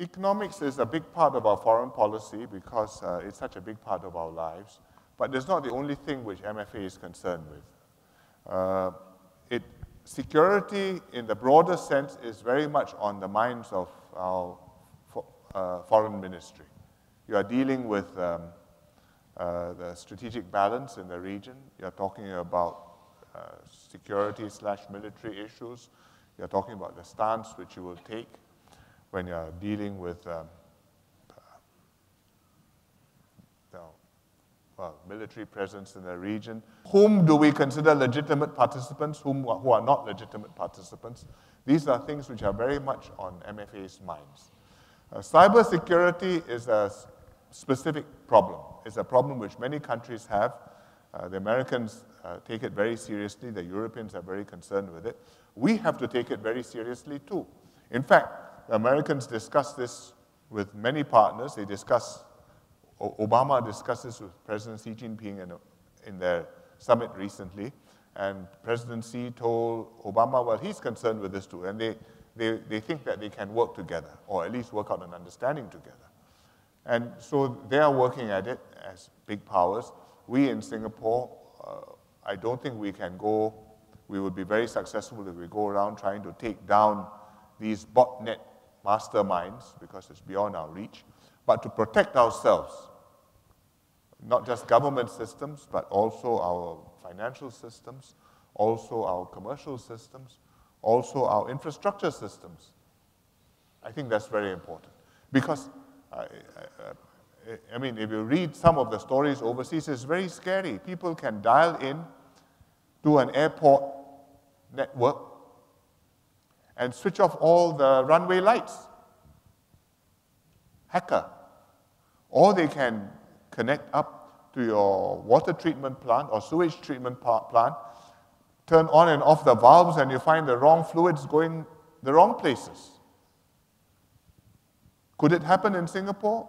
economics is a big part of our foreign policy because uh, it's such a big part of our lives, but it's not the only thing which MFA is concerned with. Uh, it, security, in the broader sense, is very much on the minds of our fo uh, foreign ministry. You are dealing with um, uh, the strategic balance in the region. You're talking about uh, security slash military issues. You're talking about the stance which you will take when you're dealing with um, uh, well, military presence in the region. Whom do we consider legitimate participants, whom, who are not legitimate participants? These are things which are very much on MFA's minds. Uh, cybersecurity is a specific problem. It's a problem which many countries have. Uh, the Americans uh, take it very seriously. The Europeans are very concerned with it. We have to take it very seriously too. In fact, Americans discuss this with many partners. They discuss, Obama discussed this with President Xi Jinping in, in their summit recently. And President Xi told Obama, well, he's concerned with this too. And they, they, they think that they can work together, or at least work out an understanding together. And so they are working at it as big powers. We in Singapore, uh, I don't think we can go, we would be very successful if we go around trying to take down these botnet masterminds because it's beyond our reach. But to protect ourselves, not just government systems, but also our financial systems, also our commercial systems, also our infrastructure systems. I think that's very important. Because, I, I, I, mean, if you read some of the stories overseas, it's very scary. People can dial in to an airport network and switch off all the runway lights. Hacker. Or they can connect up to your water treatment plant or sewage treatment plant turn on and off the valves and you find the wrong fluids going the wrong places. Could it happen in Singapore?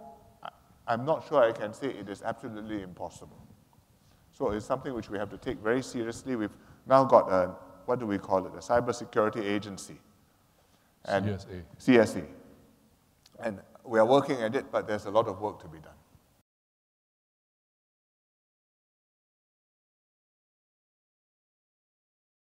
I'm not sure I can say it is absolutely impossible. So it's something which we have to take very seriously. We've now got a, what do we call it, a cybersecurity agency. And CSA. CSA. And we are working at it, but there's a lot of work to be done.